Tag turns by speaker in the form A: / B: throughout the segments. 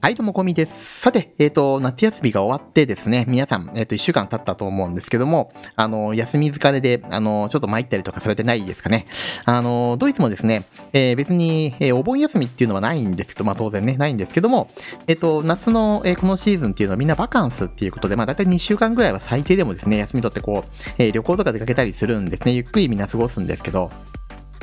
A: はい、どうも、こみです。さて、えっ、と、夏休みが終わってですね、皆さん、えっ、と、一週間経ったと思うんですけども、あの、休み疲れで、あの、ちょっと参ったりとかされてないですかね。あの、ドイツもですね、えー別に、えお盆休みっていうのはないんですけど、まあ当然ね、ないんですけども、えっ、と、夏の、えこのシーズンっていうのはみんなバカンスっていうことで、まあ大体2週間ぐらいは最低でもですね、休み取ってこう、え旅行とか出かけたりするんですね。ゆっくりみんな過ごすんですけど、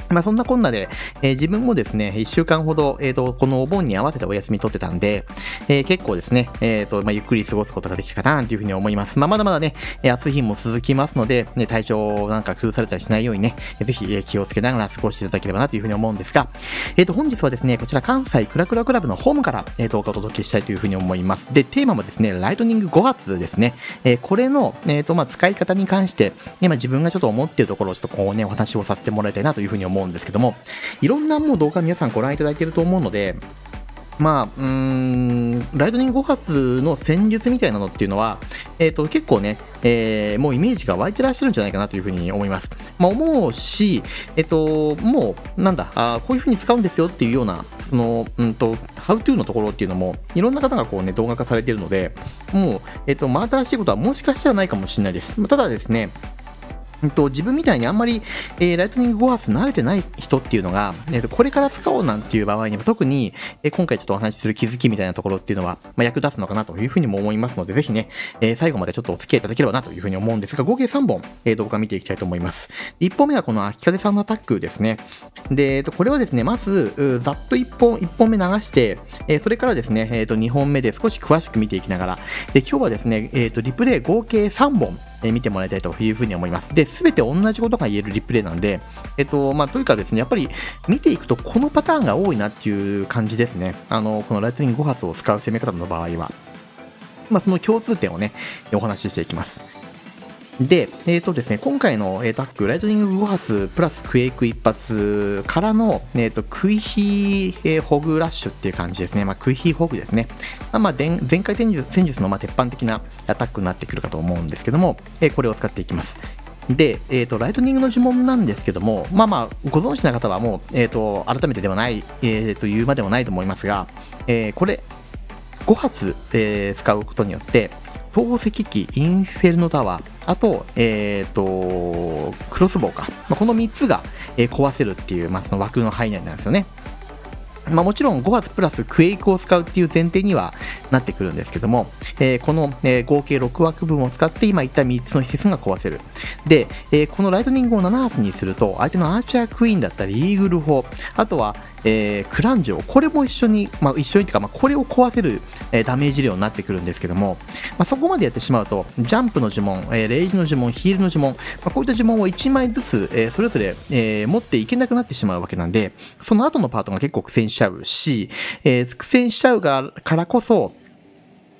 A: まあそんなこんなで、えー自分もですね、1週間ほど、えっ、と、このお盆に合わせてお休み取ってたんで、えー結構ですね、えっ、と、まあゆっくり過ごすことができたかなというふうに思います。まあまだまだね、暑い日も続きますので、ね、体調なんか崩されたりしないようにね、ぜひ、えー気をつけながら過ごしていただければなというふうに思うんですが、えっ、と、本日はですね、こちら関西クラクラクラブのホームから、えーと、お届けしたいというふうに思います。で、テーマもですね、ライトニング5月ですね、えーこれの、えっ、と、まあ使い方に関して、今自分がちょっと思っているところをちょっとこうね、お話をさせてもらいたいなというふうに思います思うんですけども、いろんなもう動画皆さんご覧いただいていると思うので、まあ、うーん、ライトニング5発の戦術みたいなのっていうのは、えっ、と、結構ね、えーもうイメージが湧いてらっしゃるんじゃないかなというふうに思います。まあ、思うし、えっ、と、もう、なんだ、あこういうふうに使うんですよっていうような、その、うんと、How to のところっていうのも、いろんな方がこうね、動画化されているので、もう、えっ、と、真新しいことはもしかしたらないかもしれないです。まただですね、と自分みたいにあんまり、えーライトニング5発慣れてない人っていうのが、えーとこれから使おうなんていう場合には特に、えー今回ちょっとお話しする気づきみたいなところっていうのは、まあ、役立つのかなというふうにも思いますので、ぜひね、えー最後までちょっとお付き合いいただければなというふうに思うんですが、合計3本、えー動画見ていきたいと思います。1本目はこの秋風さんのアタックですね。で、えーとこれはですね、まず、ざっと1本、1本目流して、えーそれからですね、えーと2本目で少し詳しく見ていきながら、で今日はですね、えーとリプレイ合計3本、え見てもらいたいというふうに思います。で、すべて同じことが言えるリプレイなんで、えっと、まあ、というかですね、やっぱり見ていくとこのパターンが多いなっていう感じですね。あの、このライトニング5発を使う攻め方の場合は。まあ、その共通点をね、お話ししていきます。で、えっ、とですね、今回の、えタック、ライトニング5発プラスクエイク一発からの、えっ、と、クイヒー、えーホグラッシュっていう感じですね。まあ、クイヒーホグですね。まあ、ま、前回戦術戦術の、まあ、鉄板的なアタックになってくるかと思うんですけども、えーこれを使っていきます。で、えっ、と、ライトニングの呪文なんですけども、まあまあ、ご存知な方はもう、えっ、と、改めてではない、えーと言うまでもないと思いますが、えーこれ、5発、えー使うことによって、透石機、インフェルノタワー、あと、えっ、と、クロスボウか。まあ、この3つが、えー壊せるっていう、まあ、その枠の範囲内なんですよね。まあ、もちろん5発プラスクエイクを使うっていう前提にはなってくるんですけども、えーこの、えー合計6枠分を使って今言った3つの施設が壊せる。で、えーこのライトニングを7発にすると、相手のアーチャークイーンだったり、イーグル砲、あとは、えークランジョこれも一緒に、まあ、一緒にというか、まあ、これを壊せる、えーダメージ量になってくるんですけども、まあ、そこまでやってしまうと、ジャンプの呪文、えーレイジの呪文、ヒールの呪文、まあ、こういった呪文を1枚ずつ、えーそれぞれ、えー持っていけなくなってしまうわけなんで、その後のパートが結構苦戦しちゃうし、えー苦戦しちゃうからこそ、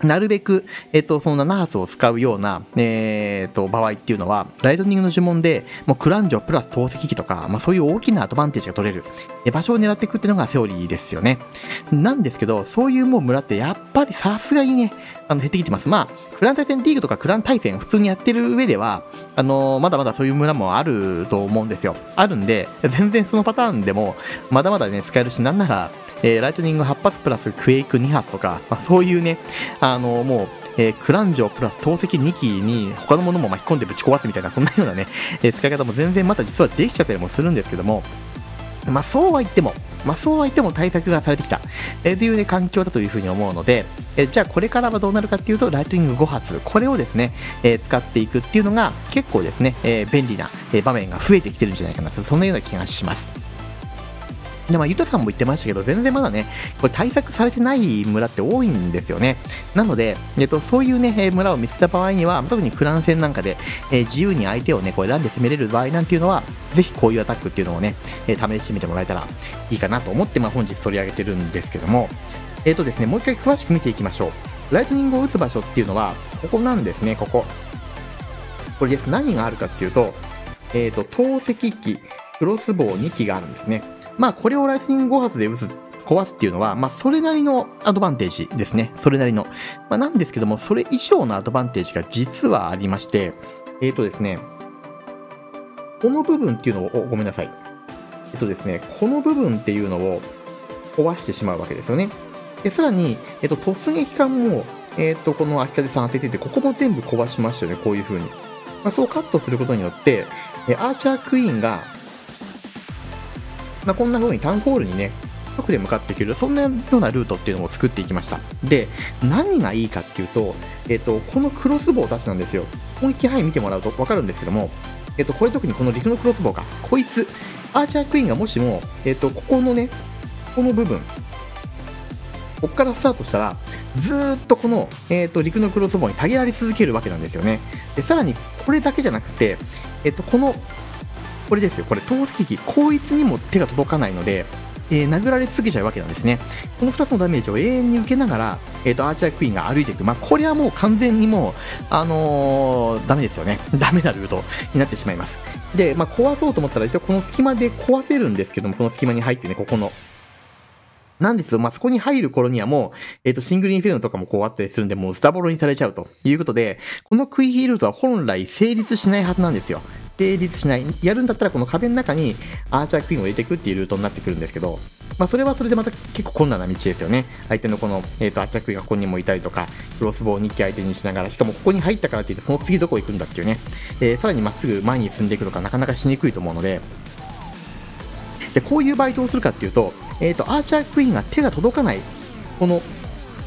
A: なるべく、えっと、その7発を使うような、えっと、場合っていうのは、ライトニングの呪文で、もうクランジョプラス透析機とか、まあそういう大きなアドバンテージが取れる、え場所を狙っていくっていうのがセオリーですよね。なんですけど、そういうもう村ってやっぱりさすがにね、あの減ってきてます。まあ、クラン対戦リーグとかクラン対戦普通にやってる上では、あのまだまだそういう村もあると思うんですよ。あるんで、全然そのパターンでも、まだまだね、使えるし、なんなら、えーライトニング8発プラスクエイク2発とか、まあ、そういうね、あのもう、えークランジョプラス透析2機に他のものも巻き込んでぶち壊すみたいな、そんなようなね、え使い方も全然また実はできちゃったりもするんですけども、まあそうは言っても、まあそうは言っても対策がされてきた、えーというね、環境だというふうに思うので、えーじゃあこれからはどうなるかっていうと、ライトニング5発、これをですね、えー使っていくっていうのが結構ですね、え便利な、場面が増えてきてるんじゃないかなと、そんなような気がします。で、まあ、ゆたさんも言ってましたけど、全然まだね、これ対策されてない村って多いんですよね。なので、えっと、そういうね、村を見つけた場合には、特にクラン戦なんかで、え自由に相手をね、こう選んで攻めれる場合なんていうのは、ぜひこういうアタックっていうのをね、え試してみてもらえたらいいかなと思って、まあ、本日取り上げてるんですけども、えっ、とですね、もう一回詳しく見ていきましょう。ライトニングを打つ場所っていうのは、ここなんですね、ここ。これです。何があるかっていうと、えっ、と、透析機、クロスボウ2機があるんですね。まあ、これをライトニング5発で打つ、壊すっていうのは、まあ、それなりのアドバンテージですね。それなりの。まあ、なんですけども、それ以上のアドバンテージが実はありまして、えっ、とですね、この部分っていうのを、ごめんなさい。えっとですね、この部分っていうのを壊してしまうわけですよね。でさらに、えっと、突撃艦も、えっと、この秋風さん当ててて、ここも全部壊しましたよね、こういう風に。まあ、そうカットすることによって、えアーチャークイーンが、まあ、こんな風にタウンホールにね、直で向かっていける、そんなようなルートっていうのを作っていきました。で、何がいいかっていうと、えっ、と、このクロスボウたちなんですよ。本気範囲見てもらうと分かるんですけども、えっ、と、これ特にこの陸のクロスボウが、こいつ、アーチャークイーンがもしも、えっ、と、ここのね、この部分、ここからスタートしたら、ずーっとこの、えーと、陸のクロスボウにたげられ続けるわけなんですよね。でさらにこれだけじゃなくて、えっ、と、この、これですよ、これ、投石機、こいつにも手が届かないので、えー、殴られ続けちゃうわけなんですね。この2つのダメージを永遠に受けながら、えーと、アーチャークイーンが歩いていく。まあ、これはもう完全にもう、あのー、ダメですよね。ダメなルートになってしまいます。で、まあ、壊そうと思ったら一応この隙間で壊せるんですけども、この隙間に入ってね、ここの。なんですよ。まあ、そこに入る頃にはもう、えっ、ー、と、シングルインフェルノとかもこうあったりするんで、もうズタボロにされちゃうということで、このクイヒールートは本来成立しないはずなんですよ。成立しない。やるんだったらこの壁の中にアーチャークイーンを入れていくっていうルートになってくるんですけど、まあ、それはそれでまた結構困難な道ですよね。相手のこの、えっ、ー、と、アーチャークイーンがここにもいたりとか、クロスボウを2機相手にしながら、しかもここに入ったからって言って、その次どこ行くんだっていうね、えー、さらにまっすぐ前に進んでいくのかなかなかしにくいと思うので、じゃこういうバイトをするかっていうと、えっ、ー、と、アーチャークイーンが手が届かない、この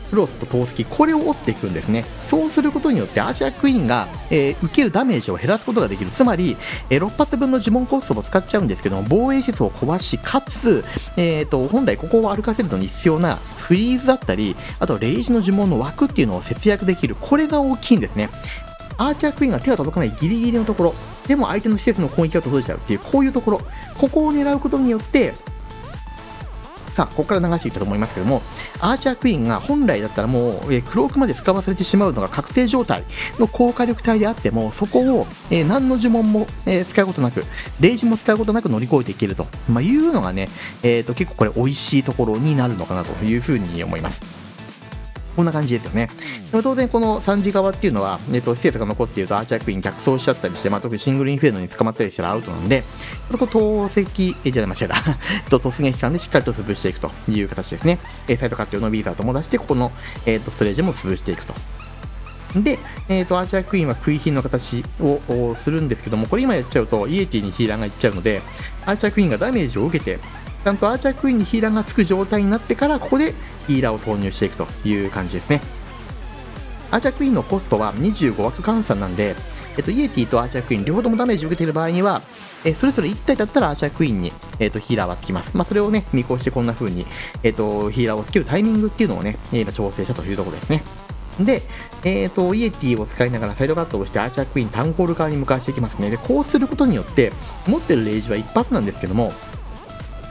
A: クロスと投石、これを折っていくんですね。そうすることによって、アーチャークイーンが、えー、受けるダメージを減らすことができる。つまり、えー、6発分の呪文コストも使っちゃうんですけども、防衛施設を壊し、かつ、えーと、本来ここを歩かせるのに必要なフリーズだったり、あと、レイジの呪文の枠っていうのを節約できる。これが大きいんですね。アーチャークイーンが手が届かないギリギリのところ、でも相手の施設の攻撃が届いちゃうっていう、こういうところ、ここを狙うことによって、さあ、ここから流していったと思いますけども、アーチャークイーンが本来だったらもう、え、クロークまで使わされてしまうのが確定状態の高火力帯であっても、そこを、え、何の呪文も、え、使うことなく、レイジも使うことなく乗り越えていけると、まあ、いうのがね、えーと、結構これ美味しいところになるのかなというふうに思います。こんな感じですよね。でも当然この3時側っていうのは、えっと、施設が残っているとアーチャークイーン逆走しちゃったりして、まあ、特にシングルインフェルノに捕まったりしたらアウトなんで、そこ投石、え、じゃあ間違えた。と、突撃艦でしっかりと潰していくという形ですね。えサイドカット用のビーザーとも出して、ここの、えっと、ストレージも潰していくと。で、えーと、アーチャークイーンはクイヒーの形をするんですけども、これ今やっちゃうと、イエティにヒーラーがいっちゃうので、アーチャークイーンがダメージを受けて、ちゃんとアーチャークイーンにヒーラーがつく状態になってから、ここでヒーラーを投入していくという感じですね。アーチャークイーンのコストは25枠換算なんで、えっと、イエティとアーチャークイーン両方ともダメージを受けている場合には、えそれぞれ1体だったらアーチャークイーンに、えっと、ヒーラーはつきます。まあ、それをね、見越してこんな風に、えっと、ヒーラーをつけるタイミングっていうのをね、今調整したというところですね。で、えっ、ー、と、イエティを使いながらサイドカットをしてアーチャークイーンタウンホール側に向かわしていきますね。で、こうすることによって、持ってるレイジは一発なんですけども、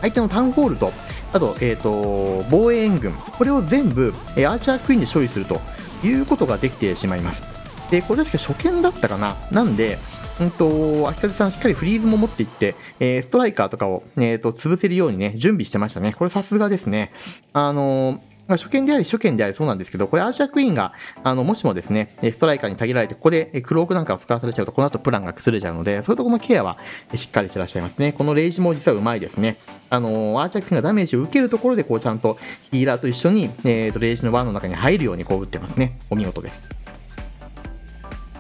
A: 相手のタウンホールと、あと、えっ、ー、と、防衛援軍、これを全部、えアーチャークイーンで処理するということができてしまいます。で、これ確か初見だったかななんで、うんと、秋風さんしっかりフリーズも持っていって、えー、ストライカーとかを、えー、と、潰せるようにね、準備してましたね。これさすがですね。あのー、初見であり初見でありそうなんですけど、これアーチャークイーンが、あの、もしもですね、ストライカーに限られて、ここでクロークなんかを使わされちゃうと、この後プランが崩れちゃうので、そういうところのケアはしっかりしてらっしゃいますね。このレイジも実はうまいですね。あの、アーチャークイーンがダメージを受けるところで、こうちゃんとヒーラーと一緒に、えっ、ー、と、レイジの輪の中に入るようにこう打ってますね。お見事です。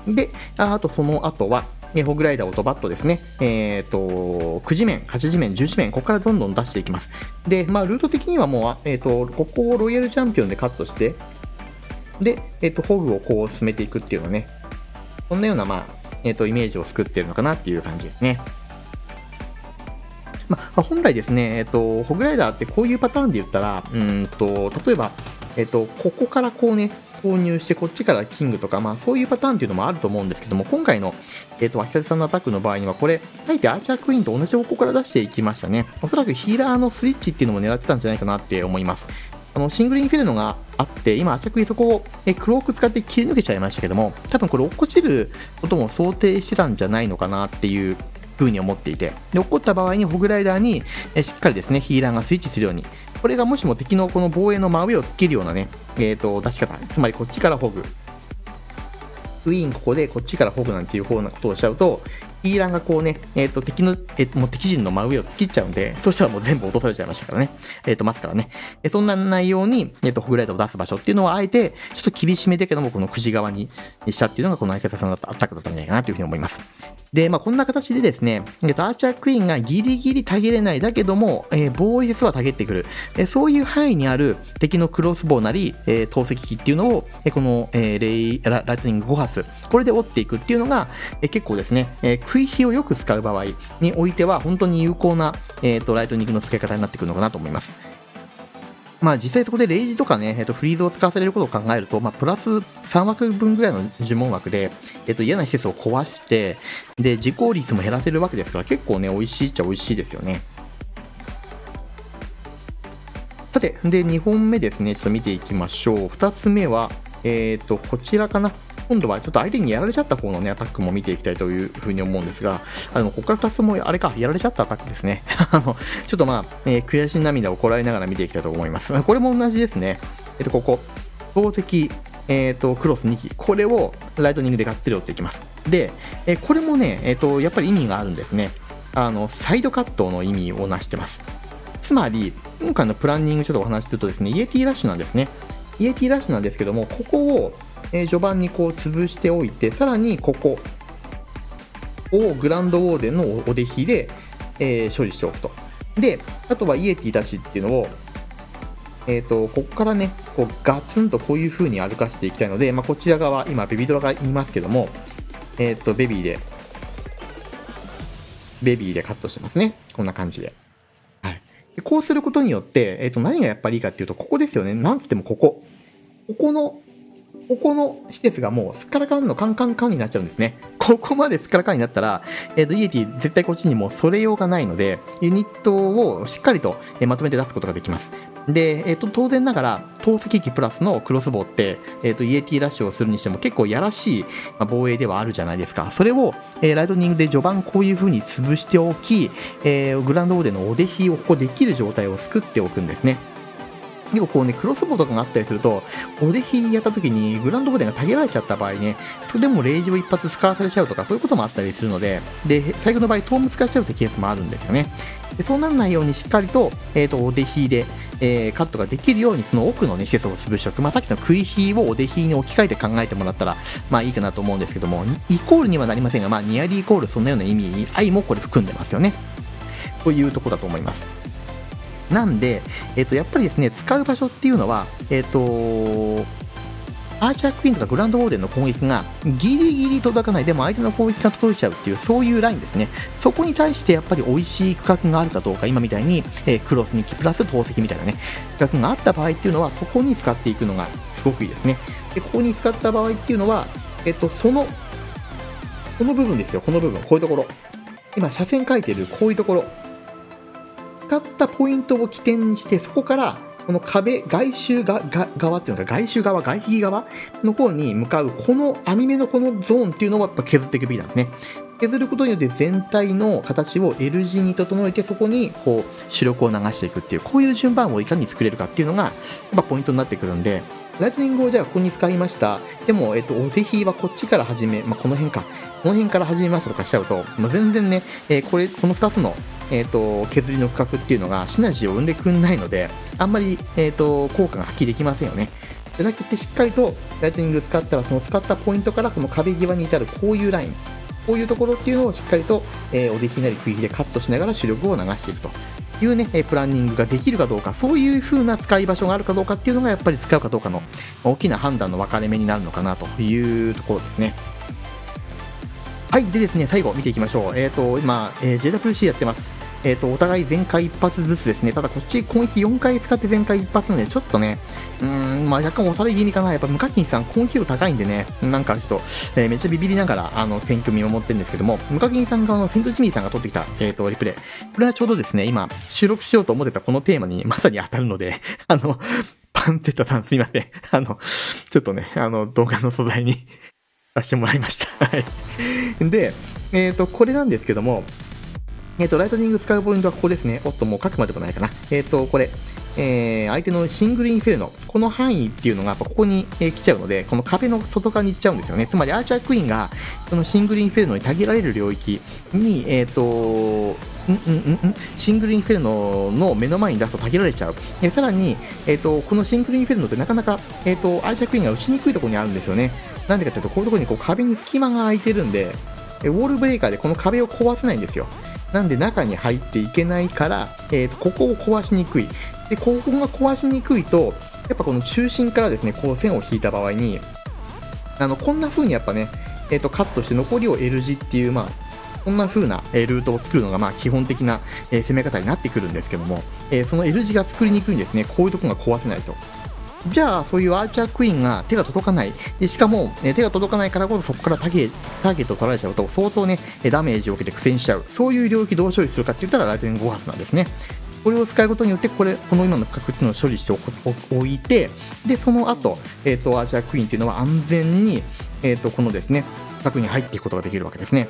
A: で、あとその後は、えホグライダーをドバッとですね、えっ、ー、と、9時面、8時面、10時面、ここからどんどん出していきます。で、まあ、ルート的にはもう、えっ、ー、と、ここをロイヤルチャンピオンでカットして、で、えっ、ー、と、ホグをこう進めていくっていうのね、こんなような、まあ、えっ、と、イメージを作ってるのかなっていう感じですね。まあ、本来ですね、えっ、と、ホグライダーってこういうパターンで言ったら、うんと、例えば、えっ、と、ここからこうね、投入してこっちからキングとか、まあそういうパターンっていうのもあると思うんですけども、今回の、えっ、ー、と、秋風さんのアタックの場合には、これ、あえてアーチャークイーンと同じ方向から出していきましたね。おそらくヒーラーのスイッチっていうのも狙ってたんじゃないかなって思います。あのシングルインフェルノがあって、今、アーチャークイーンそこをえクローク使って切り抜けちゃいましたけども、多分これ落っこちることも想定してたんじゃないのかなっていう風に思っていて、で、起こった場合にホグライダーにえしっかりですね、ヒーラーがスイッチするように、これがもしも敵のこの防衛の真上をつけるようなね、えー、と出し方、つまりこっちからホグ、ウィーンここでこっちからホグなんていう方なことをしちゃうと、イーランがこうね、えっ、と、敵の、えっ、と、もう敵陣の真上を突きっちゃうんで、そしたらもう全部落とされちゃいましたからね。えっ、と、ますからね。えそんなないように、えっ、と、ホグライトを出す場所っていうのは、あえて、ちょっと厳しめだけども、この9時側にしたっていうのが、この相方さんのアタックだったんじゃないかなというふうに思います。で、まあ、こんな形でですね、えっと、アーチャークイーンがギリギリたげれない、だけども、えー、防衛術はたげってくる、え、そういう範囲にある敵のクロスボウなり、えー、投石機っていうのを、えー、この、えー、レイラライトニング5発、これで折っていくっていうのが、えー、結構ですね、え食い火をよく使う場合においては、本当に有効な、えーと、ライトニングの使い方になってくるのかなと思います。まあ実際そこでレイジとかね、えっ、とフリーズを使わされることを考えると、まあプラス3枠分ぐらいの呪文枠で、えっ、と嫌な施設を壊して、で、事故率も減らせるわけですから結構ね、美味しいっちゃ美味しいですよね。さて、で、2本目ですね、ちょっと見ていきましょう。2つ目は、えっ、ー、と、こちらかな。今度はちょっと相手にやられちゃった方のね、アタックも見ていきたいというふうに思うんですが、あの、ここから2つもあれか、やられちゃったアタックですね。あの、ちょっとまあ、えー、悔しい涙をこらえながら見ていきたいと思います。これも同じですね。えっ、と、ここ、宝石、えっ、ー、と、クロス2機、これをライトニングでがっつり折っていきます。で、え、これもね、えっ、と、やっぱり意味があるんですね。あの、サイドカットの意味をなしてます。つまり、今回のプランニングちょっとお話しするとですね、イエティラッシュなんですね。イエティラッシュなんですけども、ここをえー、序盤にこう潰しておいて、さらにここをグランドウォーデンのお出かけで、えー、処理しておくと。で、あとはイエティだしっていうのを、えっ、ー、と、ここからね、こうガツンとこういう風に歩かしていきたいので、まあ、こちら側、今、ベビードラがいますけども、えっ、ー、と、ベビーで、ベビーでカットしてますね。こんな感じで。はい。でこうすることによって、えっ、ー、と、何がやっぱりいいかっていうと、ここですよね。なんつってもここ。ここのここの施設がもうすっからかんのカンカンカンになっちゃうんですね。ここまですっからかんになったら、えっ、ー、と、イエティ絶対こっちにもうそれようがないので、ユニットをしっかりとえまとめて出すことができます。で、えっ、ー、と、当然ながら、投石機プラスのクロスボウって、えっ、と、イエティラッシュをするにしても結構やらしい防衛ではあるじゃないですか。それを、えライトニングで序盤こういう風に潰しておき、えグランドオーデのお出火をここできる状態を作っておくんですね。結構こうね、クロスボウとかがあったりすると、おでひやった時にグランドボデンがたげられちゃった場合ね、それでもレイジを一発使わされちゃうとか、そういうこともあったりするので、で、最後の場合、トーム使っちゃうってケースもあるんですよね。でそうならないようにしっかりと、えっ、ー、と、おでひで、えー、カットができるように、その奥のね、施設を潰しておく。まあ、さっきの食い火をおでひに置き換えて考えてもらったら、まあいいかなと思うんですけども、イコールにはなりませんが、まあ、ニアリーイコールそんなような意味、愛もこれ含んでますよね。というところだと思います。なんで、えっ、と、やっぱりですね、使う場所っていうのは、えっ、と、アーチャークイーンとかグランドウォーデンの攻撃がギリギリ届かない、でも相手の攻撃が届いちゃうっていう、そういうラインですね。そこに対してやっぱり美味しい区画があるかどうか、今みたいに、えー、クロスにプラス投石みたいなね、区画があった場合っていうのは、そこに使っていくのがすごくいいですね。で、ここに使った場合っていうのは、えっ、と、その、この部分ですよ、この部分、こういうところ。今、斜線書いてるこういうところ。使ったポイントを起点にして、そこからこの壁、外周がが側っていうのか、外周側、外壁側の方に向かう、この網目のこのゾーンっていうのをやっぱ削っていくべきなんですね。削ることによって全体の形を L 字に整えて、そこにこう主力を流していくっていう、こういう順番をいかに作れるかっていうのが、やっぱポイントになってくるんで、ライトニングをじゃあここに使いました。でも、えっと、お手比はこっちから始め、まあ、この辺か。この辺から始めましたとかしちゃうと、まあ、全然ね、えー、これ、この2つのえーと、削りの区画っていうのがシナジーを生んでくんないのであんまり、えーと、効果が発揮できませんよねじゃなくてしっかりとライトニング使ったらその使ったポイントからこの壁際に至るこういうラインこういうところっていうのをしっかりと、えー、おできなり食い火でカットしながら主力を流していくというね、プランニングができるかどうか、そういう風な使い場所があるかどうかっていうのが、やっぱり使うかどうかの大きな判断の分かれ目になるのかなというところですね。はい、でですね、最後見ていきましょう。えっ、ー、と、今、えー、JWC やってます。えーと、お互い全開一発ずつですね、ただこっち攻撃4回使って全開一発なので、ちょっとね、うーん、まあ、若干押され気味かな、やっぱ無課金さん、攻撃量高いんでね、なんかちょっと、えー、めっちゃビビりながら、あの、選挙見守ってるんですけども、無課金さんが、あの、セントジミーさんが取ってきた、えっ、ー、と、リプレイ。これはちょうどですね、今、収録しようと思ってたこのテーマにまさに当たるので、あの、パンテッタさんすいません。あの、ちょっとね、あの、動画の素材にさせてもらいました。はい。で、えっ、ー、と、これなんですけども、えっ、ー、と、ライトニング使うポイントはここですね。おっと、もう書くまでもないかな。えっ、ー、と、これ。えー、相手のシングルインフェルノ、この範囲っていうのが、ここに、えー、来ちゃうので、この壁の外側に行っちゃうんですよね。つまり、アーチャークイーンが、そのシングルインフェルノに限られる領域に、えっ、ー、と、んんん、シングルインフェルノの目の前に出すと限られちゃう。えさらに、えーと、このシングルインフェルノってなかなか、えーと、アーチャークイーンが打ちにくいところにあるんですよね。なんでかというと、こういうところにこう壁に隙間が空いてるんで、ウォールブレーカーでこの壁を壊せないんですよ。なんで中に入っていけないから、えーと、ここを壊しにくい。で、ここが壊しにくいと、やっぱこの中心からですね、こう線を引いた場合に、あのこんな風にやっぱね、えーと、カットして残りを L 字っていう、まあ、こんな風なルートを作るのがまあ基本的な攻め方になってくるんですけども、えその L 字が作りにくいんですね、こういうとこが壊せないと。じゃあ、そういうアーチャークイーンが手が届かない。でしかも、え手が届かないからこそそこからターゲットを取られちゃうと相当ね、ダメージを受けて苦戦しちゃう。そういう領域どう処理するかって言ったらライトニング5発なんですね。これを使うことによって、これ、この今の価格っていうのを処理しておいて、で、その後、えっ、ー、と、アーチャークイーンっていうのは安全に、えっ、ー、と、このですね、価格に入っていくことができるわけですね。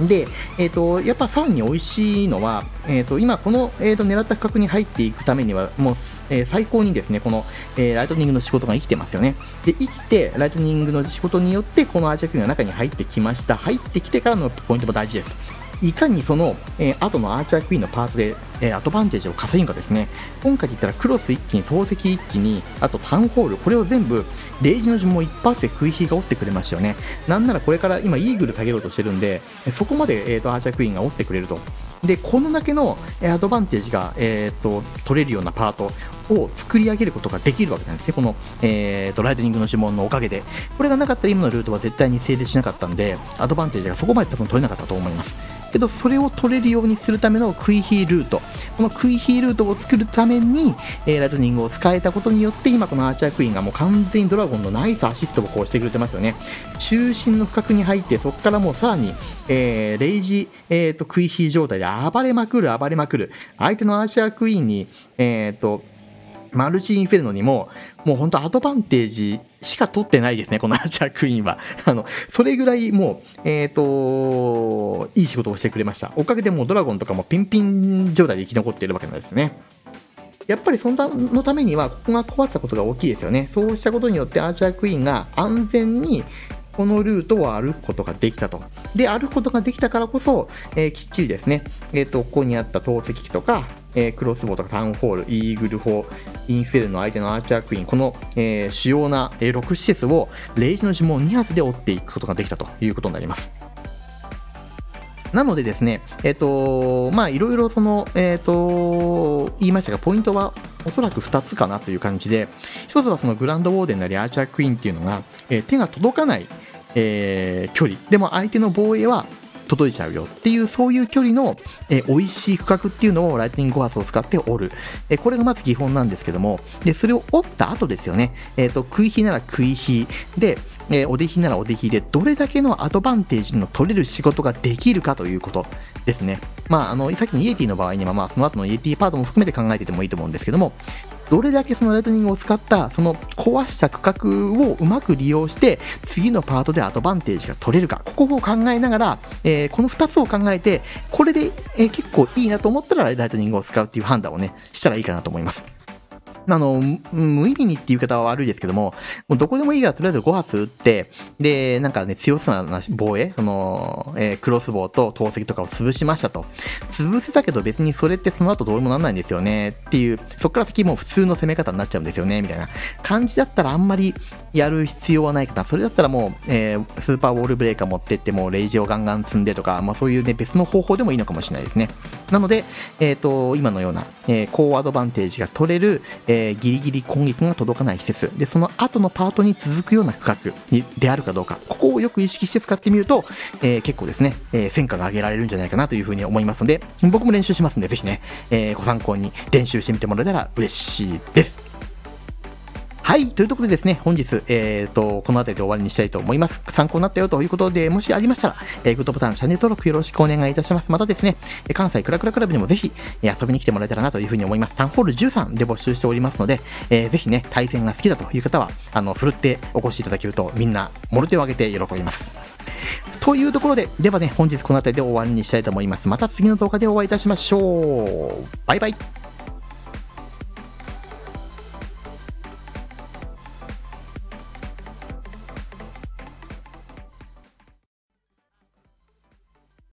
A: で、えーと、やっぱさらに美味しいのは、えーと、今この、えーと、狙った区画に入っていくためにはもう、えー、最高にですねこの、えー、ライトニングの仕事が生きてますよね。で生きてライトニングの仕事によってこのアーチャークの中に入ってきました。入ってきてからのポイントも大事です。いかにその、えー、後のアーチャークイーンのパートで、えー、アドバンテージを稼ぐかですね。今回で言ったらクロス一気に投石一気にあとタウンホール。これを全部レイジの呪文を一発で食い火が折ってくれましたよね。なんならこれから今イーグル下げようとしてるんでそこまで、えーと、アーチャークイーンが折ってくれると。でこのだけのアドバンテージが、えーと、取れるようなパート。を作り上げることができるわけなんですね、この、えーと、ライトニングの呪文のおかげで。これがなかったら今のルートは絶対に成立しなかったんで、アドバンテージがそこまで多分取れなかったと思います。けどそれを取れるようにするためのクイヒールートこのクイヒールートを作るために、えー、ライトニングを使えたことによって今このアーチャークイーンがもう完全にドラゴンのナイスアシストをこうしてくれてますよね中心の区画に入ってそこからもうさらに、えー、レイジ、えーと、クイヒー状態で暴れまくる暴れまくる相手のアーチャークイーンにえっ、ー、とマルチインフェルノにも、もう本当アドバンテージしか取ってないですね、このアーチャークイーンは。あの、それぐらいもう、えっ、ー、と、いい仕事をしてくれました。おかげでもうドラゴンとかもピンピン状態で生き残っているわけなんですね。やっぱりそのためには、ここが壊したことが大きいですよね。そうしたことによってアーチャークイーンが安全に、このルートを歩くことができたと。で、歩くことができたからこそ、えー、きっちりですね、えっ、ー、と、ここにあった投石機とか、えー、クロスボウとかタウンホール、イーグル砲、インフェルの相手のアーチャークイーン、この、え、主要な、えー、6施設をレイジの呪文2発で追っていくことができたということになります。なのでですね、えっ、と、まあ、いろいろその、えっ、と、言いましたが、ポイントはおそらく2つかなという感じで、1つはそのグランドウォーデンなりアーチャークイーンっていうのが、え、手が届かない、えー、距離、でも相手の防衛は届いちゃうよっていう、そういう距離の、えー、美味しい区画っていうのをライティング5発を使って折る。えー、これがまず基本なんですけども、で、それを折った後ですよね。えっ、ー、と、食い火なら食い火で、えー、お出火ならお出火で、どれだけのアドバンテージの取れる仕事ができるかということですね。まあ、あの、さっきのイエティの場合には、まあ、その後のイエティパートも含めて考えててもいいと思うんですけども、どれだけそのライトニングを使ったその壊した区画をうまく利用して次のパートでアドバンテージが取れるかここを考えながら、えー、この2つを考えてこれで、えー、結構いいなと思ったらライトニングを使うっていう判断をねしたらいいかなと思います。あの、無意味にって言い方は悪いですけども、もうどこでもいいからとりあえず5発撃って、で、なんかね、強そうな防衛、その、えー、クロスボウと投石とかを潰しましたと。潰せたけど別にそれってその後どうにもなんないんですよねっていう、そっから先もう普通の攻め方になっちゃうんですよね、みたいな感じだったらあんまりやる必要はないかな。それだったらもう、えー、スーパーウォールブレーカー持ってってもレイジをガンガン積んでとか、まあそういうね、別の方法でもいいのかもしれないですね。なので、えっ、ー、と、今のような、えー、高アドバンテージが取れる、えー、ギリギリ攻撃が届かない施設。で、その後のパートに続くような区画にであるかどうか。ここをよく意識して使ってみると、えー、結構ですね、えー、戦果が上げられるんじゃないかなというふうに思いますので、僕も練習しますので、ぜひね、えー、ご参考に練習してみてもらえたら嬉しいです。はい。というところでですね、本日、えっ、ー、と、この辺りで終わりにしたいと思います。参考になったよということで、もしありましたら、えー、グッドボタン、チャンネル登録よろしくお願いいたします。またですね、関西クラクラクラブにもぜひ、遊びに来てもらえたらなというふうに思います。タウンホール13で募集しておりますので、えー、ぜひね、対戦が好きだという方は、あの、ふるってお越しいただけると、みんな、もろ手を挙げて喜びます。というところで、ではね、本日この辺りで終わりにしたいと思います。また次の動画でお会いいたしましょう。バイバイ。